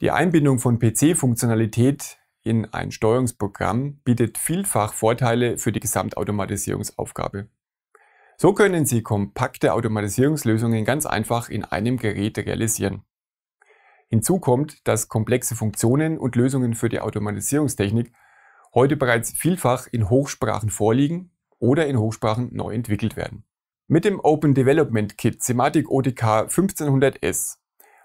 Die Einbindung von PC-Funktionalität in ein Steuerungsprogramm bietet vielfach Vorteile für die Gesamtautomatisierungsaufgabe. So können Sie kompakte Automatisierungslösungen ganz einfach in einem Gerät realisieren. Hinzu kommt, dass komplexe Funktionen und Lösungen für die Automatisierungstechnik heute bereits vielfach in Hochsprachen vorliegen oder in Hochsprachen neu entwickelt werden. Mit dem Open Development Kit Semantic OTK 1500S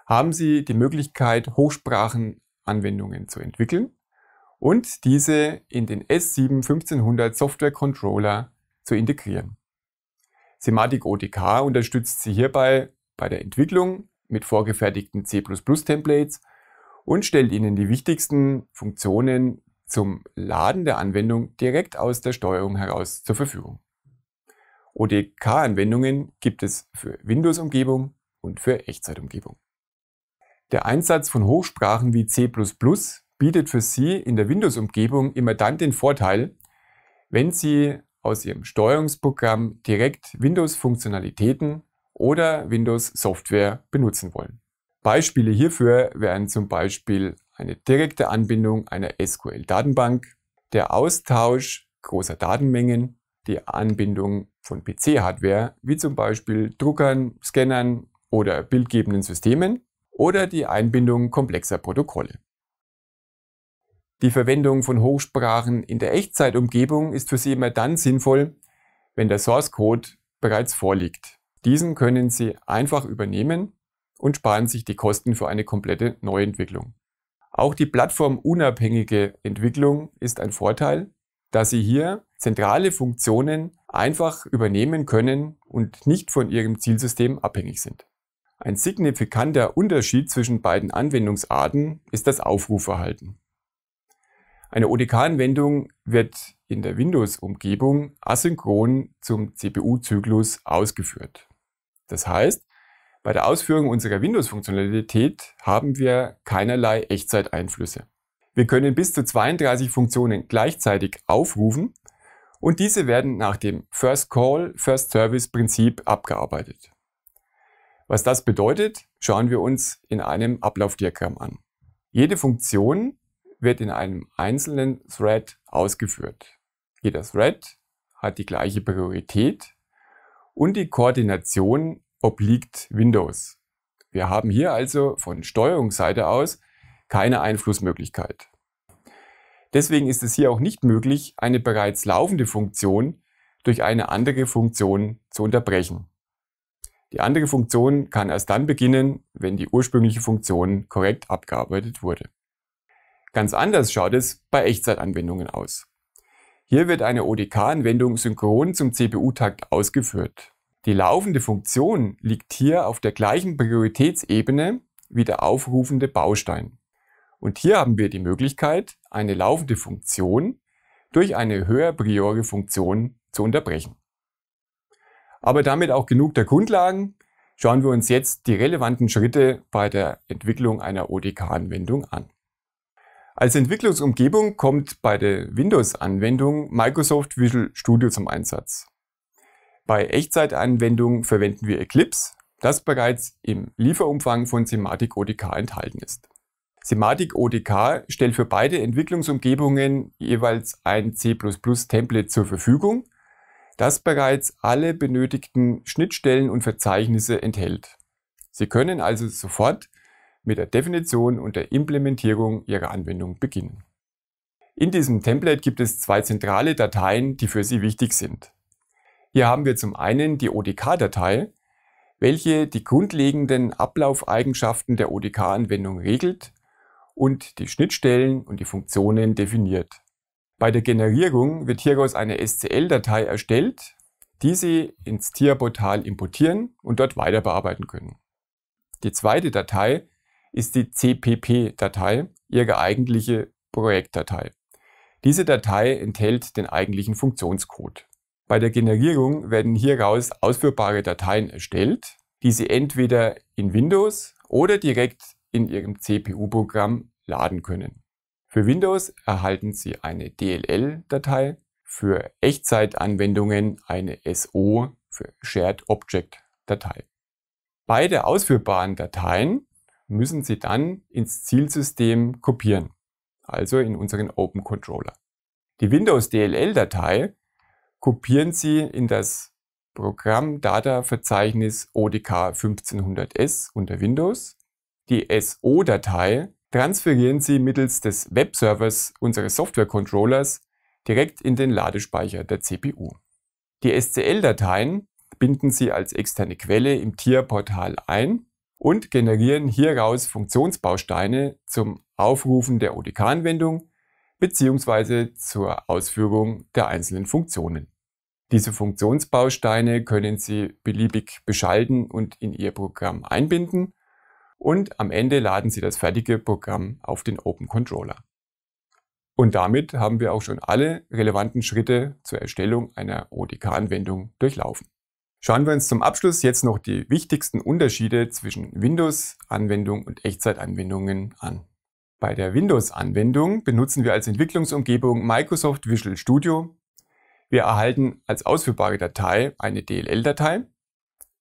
haben Sie die Möglichkeit, Hochsprachenanwendungen zu entwickeln und diese in den S7 1500 Software Controller zu integrieren. Semantic OTK unterstützt Sie hierbei bei der Entwicklung mit vorgefertigten C++-Templates und stellt Ihnen die wichtigsten Funktionen zum Laden der Anwendung direkt aus der Steuerung heraus zur Verfügung. ODK-Anwendungen gibt es für Windows-Umgebung und für Echtzeitumgebung. Der Einsatz von Hochsprachen wie C++ bietet für Sie in der Windows-Umgebung immer dann den Vorteil, wenn Sie aus Ihrem Steuerungsprogramm direkt Windows-Funktionalitäten oder Windows-Software benutzen wollen. Beispiele hierfür wären zum Beispiel eine direkte Anbindung einer SQL-Datenbank, der Austausch großer Datenmengen, die Anbindung von PC-Hardware, wie zum Beispiel Druckern, Scannern oder bildgebenden Systemen oder die Einbindung komplexer Protokolle. Die Verwendung von Hochsprachen in der Echtzeitumgebung ist für Sie immer dann sinnvoll, wenn der Source Code bereits vorliegt. Diesen können Sie einfach übernehmen und sparen sich die Kosten für eine komplette Neuentwicklung. Auch die plattformunabhängige Entwicklung ist ein Vorteil, da Sie hier zentrale Funktionen einfach übernehmen können und nicht von Ihrem Zielsystem abhängig sind. Ein signifikanter Unterschied zwischen beiden Anwendungsarten ist das Aufrufverhalten. Eine ODK-Anwendung wird in der Windows-Umgebung asynchron zum CPU-Zyklus ausgeführt. Das heißt, bei der Ausführung unserer Windows-Funktionalität haben wir keinerlei Echtzeiteinflüsse. Wir können bis zu 32 Funktionen gleichzeitig aufrufen und diese werden nach dem First Call, First Service Prinzip abgearbeitet. Was das bedeutet, schauen wir uns in einem Ablaufdiagramm an. Jede Funktion wird in einem einzelnen Thread ausgeführt. Jeder Thread hat die gleiche Priorität und die Koordination obliegt Windows. Wir haben hier also von Steuerungsseite aus keine Einflussmöglichkeit. Deswegen ist es hier auch nicht möglich, eine bereits laufende Funktion durch eine andere Funktion zu unterbrechen. Die andere Funktion kann erst dann beginnen, wenn die ursprüngliche Funktion korrekt abgearbeitet wurde. Ganz anders schaut es bei Echtzeitanwendungen aus. Hier wird eine ODK-Anwendung synchron zum CPU-Takt ausgeführt. Die laufende Funktion liegt hier auf der gleichen Prioritätsebene wie der aufrufende Baustein. Und hier haben wir die Möglichkeit, eine laufende Funktion durch eine höher priore Funktion zu unterbrechen. Aber damit auch genug der Grundlagen. Schauen wir uns jetzt die relevanten Schritte bei der Entwicklung einer ODK-Anwendung an. Als Entwicklungsumgebung kommt bei der Windows-Anwendung Microsoft Visual Studio zum Einsatz. Bei Echtzeitanwendungen verwenden wir Eclipse, das bereits im Lieferumfang von Semantic ODK enthalten ist. Semantic ODK stellt für beide Entwicklungsumgebungen jeweils ein C++-Template zur Verfügung, das bereits alle benötigten Schnittstellen und Verzeichnisse enthält. Sie können also sofort mit der Definition und der Implementierung Ihrer Anwendung beginnen. In diesem Template gibt es zwei zentrale Dateien, die für Sie wichtig sind. Hier haben wir zum einen die ODK-Datei, welche die grundlegenden Ablaufeigenschaften der ODK-Anwendung regelt und die Schnittstellen und die Funktionen definiert. Bei der Generierung wird hieraus eine SCL-Datei erstellt, die Sie ins TIA-Portal importieren und dort weiter bearbeiten können. Die zweite Datei ist die CPP-Datei, Ihre eigentliche Projektdatei. Diese Datei enthält den eigentlichen Funktionscode. Bei der Generierung werden hieraus ausführbare Dateien erstellt, die Sie entweder in Windows oder direkt in Ihrem CPU-Programm laden können. Für Windows erhalten Sie eine DLL-Datei, für Echtzeitanwendungen eine SO für Shared Object Datei. Beide ausführbaren Dateien müssen Sie dann ins Zielsystem kopieren, also in unseren Open Controller. Die Windows DLL-Datei kopieren Sie in das Programm-Data-Verzeichnis ODK 1500S unter Windows. Die SO-Datei transferieren Sie mittels des Webservers unseres Software-Controllers direkt in den Ladespeicher der CPU. Die SCL-Dateien binden Sie als externe Quelle im TIA-Portal ein und generieren hieraus Funktionsbausteine zum Aufrufen der ODK-Anwendung bzw. zur Ausführung der einzelnen Funktionen. Diese Funktionsbausteine können Sie beliebig beschalten und in Ihr Programm einbinden und am Ende laden Sie das fertige Programm auf den Open Controller. Und damit haben wir auch schon alle relevanten Schritte zur Erstellung einer ODK-Anwendung durchlaufen. Schauen wir uns zum Abschluss jetzt noch die wichtigsten Unterschiede zwischen Windows-Anwendung und Echtzeitanwendungen an. Bei der Windows-Anwendung benutzen wir als Entwicklungsumgebung Microsoft Visual Studio. Wir erhalten als ausführbare Datei eine DLL-Datei.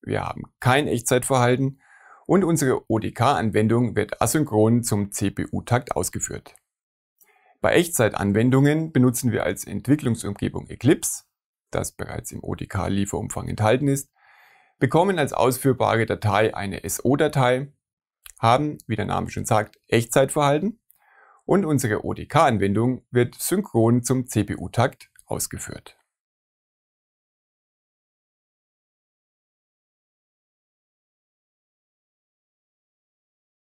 Wir haben kein Echtzeitverhalten und unsere ODK-Anwendung wird asynchron zum CPU-Takt ausgeführt. Bei Echtzeitanwendungen benutzen wir als Entwicklungsumgebung Eclipse, das bereits im ODK-Lieferumfang enthalten ist, bekommen als ausführbare Datei eine SO-Datei, haben, wie der Name schon sagt, Echtzeitverhalten und unsere ODK-Anwendung wird synchron zum CPU-Takt ausgeführt.